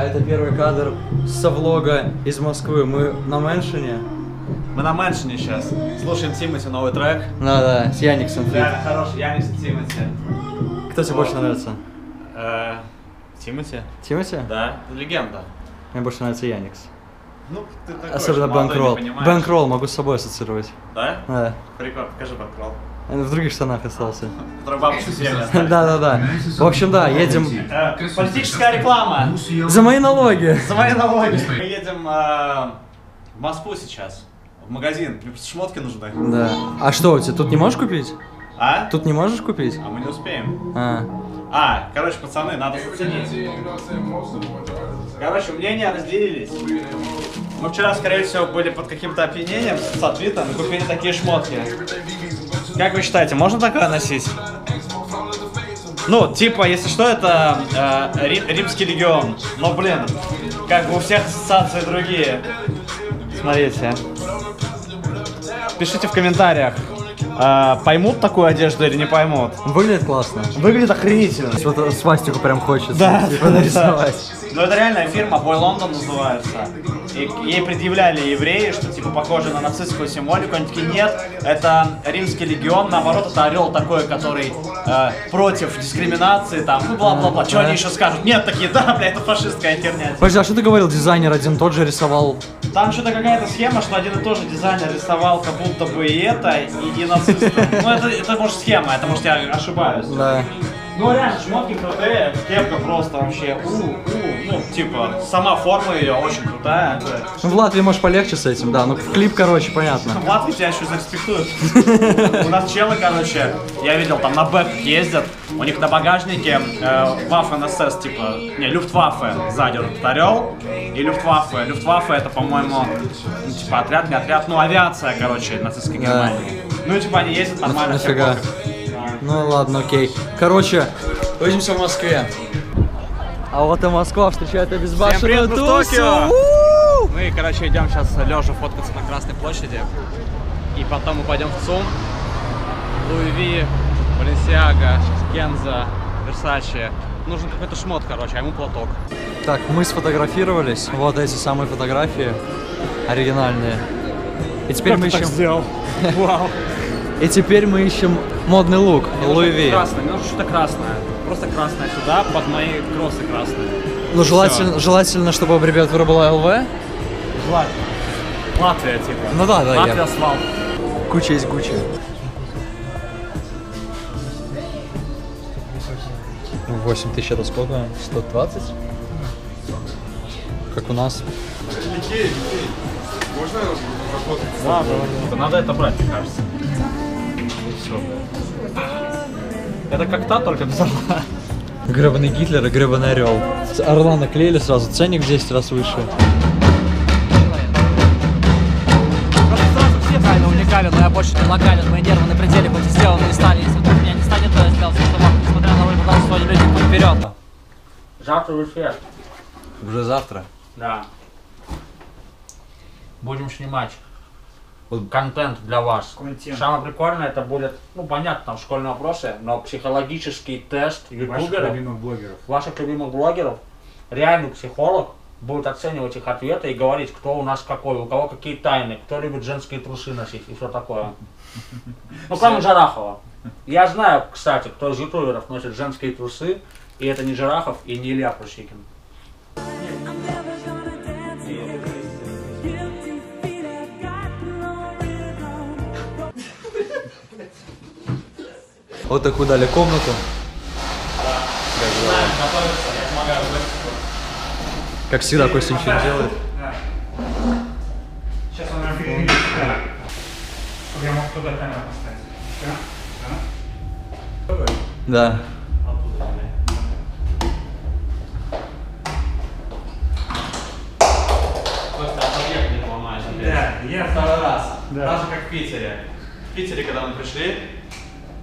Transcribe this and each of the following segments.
А это первый кадр со влога из Москвы. Мы на Мэншине. Мы на Мэншине сейчас. Слушаем Тимати новый трек. Да-да, с Яниксом. Реально хороший, Янис Тимати. Кто тебе больше нравится? Э, Тимати? Тимати? Да, легенда. Мне больше нравится Яникс. Ну, ты такой Особенно Бэнкролл. Бэнкролл могу с собой ассоциировать. Да? Да. Прикольно, покажи Бэнкролл. В других штанах остался. Да-да-да. В общем, да, едем Э, Политическая реклама. за мои налоги. За мои налоги. Мы едем э, в Москву сейчас. В магазин. Шмотки нужны. Да. А что у тебя, тут не можешь купить? А? Тут не можешь купить? А мы не успеем. А. А, короче, пацаны, надо заценить. Короче, мнения разделились. Мы вчера, скорее всего, были под каким-то опьянением с отвитом и купили такие шмотки. Как вы считаете, можно такое носить? Ну, типа, если что, это э, Ри- Римский легион. Но, блин, как бы у всех ассоциации другие. Смотрите. Пишите в комментариях, э, поймут такую одежду или не поймут. Выглядит классно. Выглядит охренительно. Вот свастику прям хочется. Да, типа да, нарисовать. Ну это реальная фирма, Boy London называется. И ей предъявляли евреи, что типа похоже на нацистскую символику. Они такие, нет, это римский легион, наоборот, это орел такой, который э, против дискриминации, там, ну бла-бла-бла. Что они еще скажут? Нет, такие, да, бля, это фашистская херня. Подожди, а что ты говорил, дизайнер один тот же рисовал? Там что-то какая-то схема, что один и тот же дизайнер рисовал как будто бы и это, и, и нацистов. Ну это, это может схема, это может я ошибаюсь. Да. Ну реально, шмотки крутые, кепка просто вообще, у, у, ну типа, сама форма ее очень крутая. Ну, в Латвии, может, полегче с этим, да. Ну, в клип, короче, понятно. В Латвии тебя еще зареспектуют. У нас челы, короче, я видел, там на бэк ездят, у них на багажнике э, Waffen СС, типа, не, Люфтваффе сзади этот орел, и Люфтваффе. Люфтваффе это, по-моему, ну, типа, отряд, не отряд, ну, авиация, короче, нацистской Германии. Ну, типа, они ездят нормально. Да. Ну ладно, окей. Короче, увидимся в Москве. А вот и Москва встречает обезбашенную привет, мы в тусу. Мы, короче, идем сейчас лежа фоткаться на Красной площади. И потом мы пойдем в ЦУМ. Луи Ви, Баленсиага, Кенза, Версачи. Нужен какой-то шмот, короче, а ему платок. Так, мы сфотографировались. Вот эти самые фотографии. Оригинальные. И теперь мы ищем... сделал? Вау. И теперь мы ищем модный лук. Луи. Красное, мне нужно что-то красное. Просто красное сюда, под мои кроссы красные. Ну, желательно, желательно, чтобы аббревиатура была ЛВ. Желательно. Латвия, типа. Ну да, да, Латвия я. асфальт. Куча есть Гуччи. Восемь тысяч это сколько? 120? Как у нас. Да, да, Надо это брать, мне кажется. Это как та, только без орла. Гребаный Гитлер и гребаный орел. Орла наклеили сразу, ценник в 10 раз выше. Просто сразу уникален, но я больше не локален Мои нервы на пределе, хоть и сделаны не стали Если вдруг меня не станет, то я сделал все, что мог Несмотря на роль, пытался сегодня люди путь вперед Завтра в эфир. Уже завтра. Да. Будем снимать контент для вас. Самое прикольное это будет, ну понятно, там школьные вопросы, но психологический тест ютуберов, блогеров. ваших любимых блогеров, реальный психолог будет оценивать их ответы и говорить, кто у нас какой, у кого какие тайны, кто любит женские трусы носить и все такое. Ну, кроме Жарахова. Я знаю, кстати, кто из ютуберов носит женские трусы, и это не Жарахов и не Илья Прусикин. Вот такую дали комнату. Как всегда, Костя ничего не делает. Сейчас он. Чтобы я мог туда камеру поставить. Да? Да. Да, я Второй раз. Да. Даже как в Питере. В Питере, когда мы пришли,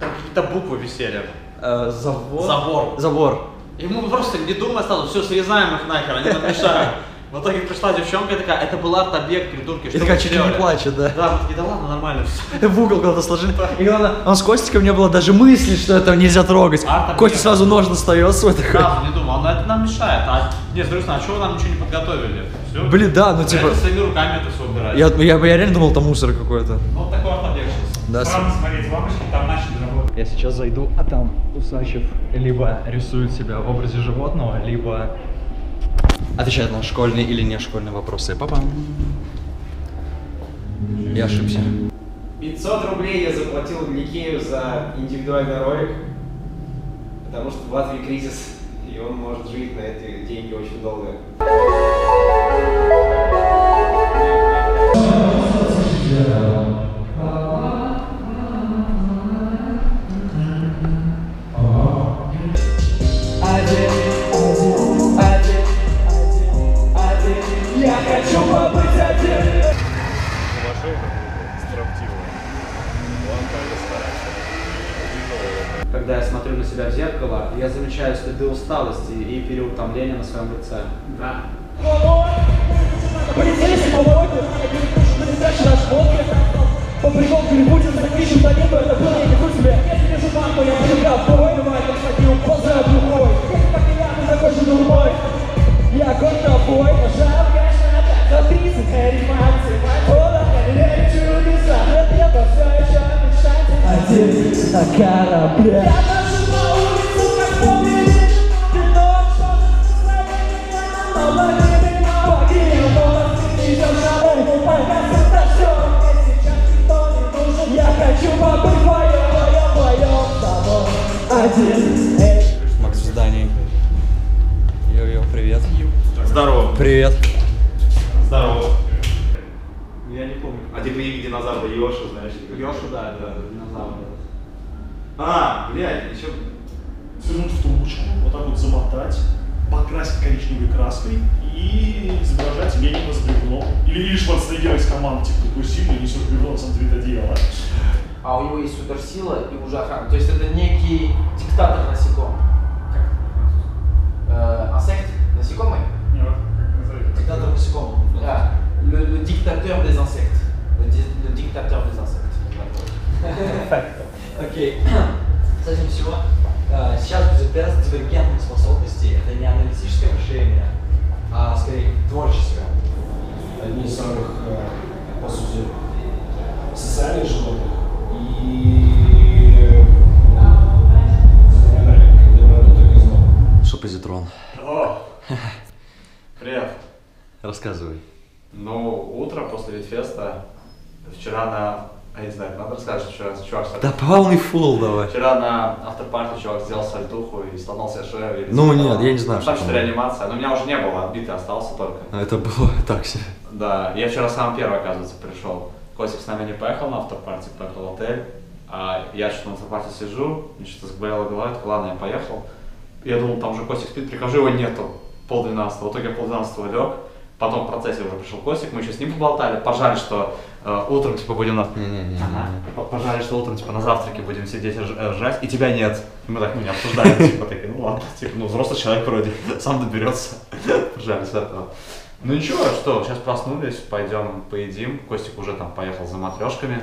там какие-то буквы висели. Э, забор. Забор. Забор. И мы просто не думая сразу, все, срезаем их нахер, они нам мешают. В итоге пришла девчонка и такая, это был арт-объект, придурки, что И такая чуть ли не сделали?» плачет, да. Да, мы такие, да ладно, нормально все. В угол куда-то сложили. И главное, он с Костиком не было даже мысли, что это нельзя трогать. Костя сразу нож достает свой такой. Сразу не думал, но это нам мешает. А, не, с другой стороны, а чего вы нам ничего не подготовили? Все. Блин, да, ну типа... своими руками это все убирать. Я, я, я реально думал, там мусор какой-то. Ну, вот такой арт-объект сейчас. Да, Правда, смотрите, лампочки там начали. Я сейчас зайду, а там Усачев либо рисует себя в образе животного, либо отвечает на школьные или не школьные вопросы. Папа. Я ошибся. 500 рублей я заплатил Ликею за индивидуальный ролик, потому что в Латвии кризис, и он может жить на эти деньги очень долго. Когда смотрю на себя в зеркало, я замечаю следы усталости и переутомления на своем лице. Да. Полицейский поворотник, передача на шмотке. По приколу перепутин, закричим на небо, это было, я не буду себя. Если вижу маму, я прилегал, второй, давай, как ходил, глаза глухой. Если так и я, ты такой же дурной. Я гордо бой, нажал, конечно, опять за 30 реанимации. Мода, я чудеса, нет, я мечтатель. Один на корабле. Еще... Свернуть в трубочку, вот так вот замотать, покрасить коричневой краской и изображать Ленина с бревном. Или, или Шварценеггера из команды, типа, такой сильный, несет бревно на деле одеяло. А у него есть суперсила и уже охрана. То есть это некий диктатор насекомых. Как это э, Инсект Насекомый Не, вот как назовете. Диктатор насекомых. Да. Le, le dictateur des insectes. Le, di- le dictateur des insectes. Окей. С этим всего. э, Сейчас будет тест дивергентных способностей. Это не аналитическое мышление, а скорее творческое. одни из самых, э, по сути, социальных животных и запоминали доброту, зло. Что позитрон? О! Привет. Рассказывай. Ну, утро после Витфеста, вчера на... А я не знаю, надо рассказать, что вчера чувак... ли? Да полный фул давай. Вчера на автопарке чувак сделал сальтуху и сломал себе шею. или Ну, нет, я не знаю, что там. реанимация. Но у меня уже не было, отбитый остался только. А Это было так себе. Да, я вчера сам первый, оказывается, пришел. Костик с нами не поехал на автопарте, поехал в отель. А я что-то на автопарте сижу, мне что-то заболела голова, я такой, ладно, я поехал. Я думал, там уже Костик спит, прихожу, его нету. Пол двенадцатого. В итоге я пол двенадцатого лег. Потом в процессе уже пришел Костик, мы еще с ним поболтали. Поржали, что э, утром типа будем на... Не-не-не. Ага. П- Поржали, что утром типа на завтраке будем сидеть и э, ржать, и тебя нет. И мы так ну, не обсуждали, типа такие, ну ладно, типа, ну взрослый человек вроде, сам доберется. Поржали с этого. Ну ничего, что, сейчас проснулись, пойдем поедим. Костик уже там поехал за матрешками.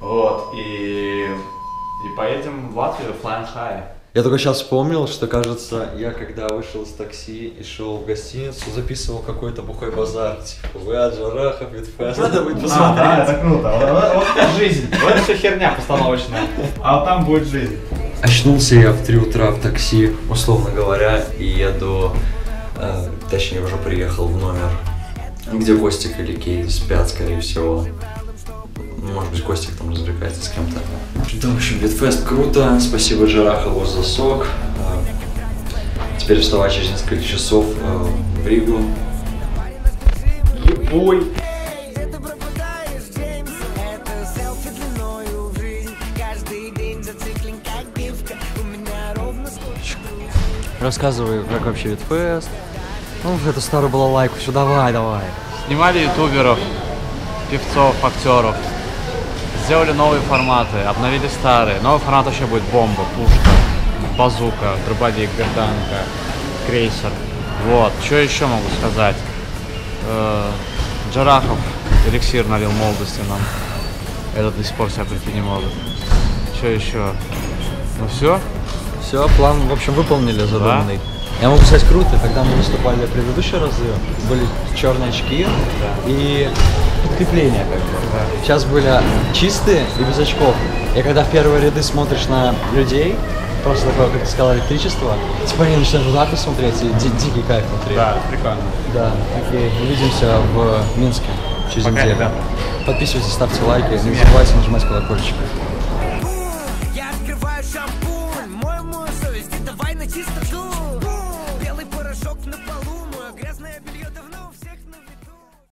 Вот, и, и поедем в Латвию, Flying High. Я только сейчас вспомнил, что, кажется, я когда вышел из такси и шел в гостиницу, записывал какой-то бухой базар. Типа, вы от Джарахов, Видфест, надо будет А, да, посмотреть. это круто. Вот, вот- жизнь. Вот это все херня постановочная. А вот там будет жизнь. Очнулся я в 3 утра в такси, условно говоря, и еду, э, точнее уже приехал в номер, где Костик или Кей спят, скорее всего. Может быть, Костик там развлекается с кем-то. Да, в общем, Витфест круто, спасибо Жарахову за сок. Э, Теперь вставать через несколько часов э, в Ригу. Ебой. Рассказывай, как вообще Витфест. Ну, эту старую балалайку, все, давай, давай. Снимали ютуберов, певцов, актеров. Сделали новые форматы, обновили старые. Новый формат вообще будет бомба, пушка, базука, дробовик, берданка, крейсер. Вот, что еще могу сказать? Э, Джарахов эликсир налил молодости нам. Этот до сих пор себя прийти не может. Что еще? Ну все? Все, план, в общем, выполнили задуманный. Я могу сказать круто, когда мы выступали предыдущие разы, были черные очки и подкрепление как бы. Сейчас были чистые и без очков. И когда в первые ряды смотришь на людей, просто такое, как ты сказал, электричество, типа они начинают вот так вот смотреть, и ди- дикий кайф внутри. Да, прикольно. Да, окей, увидимся в Минске через Пока, неделю. ребят. Подписывайтесь, ставьте лайки, не забывайте нажимать колокольчик.